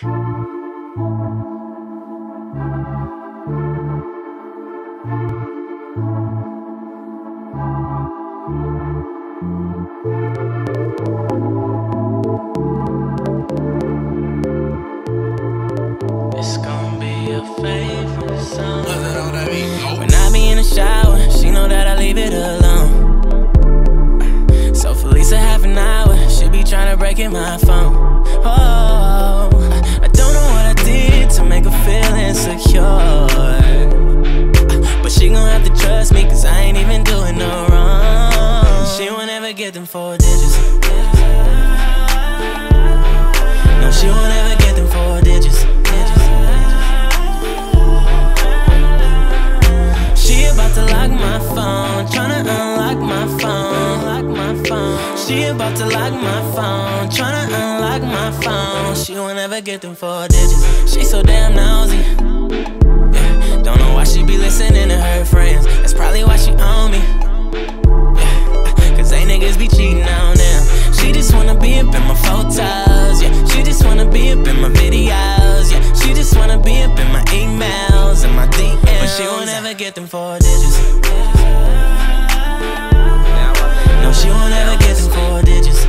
It's gonna be your favorite song. When I be in the shower, she know that I leave it alone. So Felisa half an hour, she be trying to break in my phone. Oh, four digits. No, she won't ever get them four digits. She about to lock my phone, tryna unlock my phone, lock my phone. She about to lock my phone, tryna unlock my phone. She won't ever get them four digits. She so damn nosy. Yeah, don't know why she be listening to her friends. That's probably why she she won't ever get them four digits. No, she won't ever get them four digits.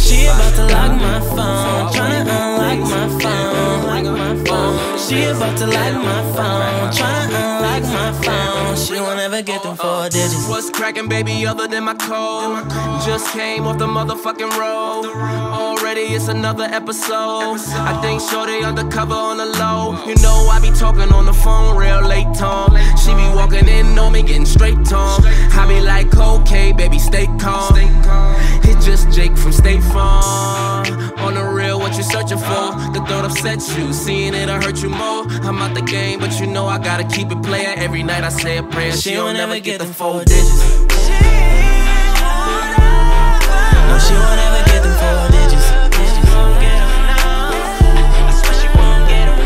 She about to lock my phone, tryna unlock my phone, my phone. She about to lock my phone, tryna unlock my phone. She won't ever get them four digits. What's cracking, baby, other than my code? Just came off the motherfucking road. Already it's another episode. I think Shorty undercover on the low. You know I be talking on the phone real late, Tom. She be walking in on me, getting straight, Tom. I be like, okay, baby, stay calm. Upsets you, seeing it, I hurt you more. I'm out the game, but you know I gotta keep it player. Every night I say a prayer. She She won't don't ever get the four digits. No, she won't ever get them four digits. She won't get 'em.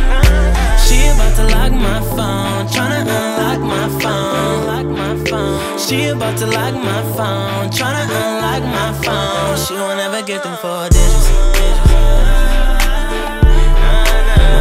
She about to lock my phone, tryna unlock my phone, lock my phone. She about to lock my phone, tryna unlock my phone. She won't ever get them four digits.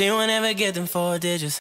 She won't ever get them four digits.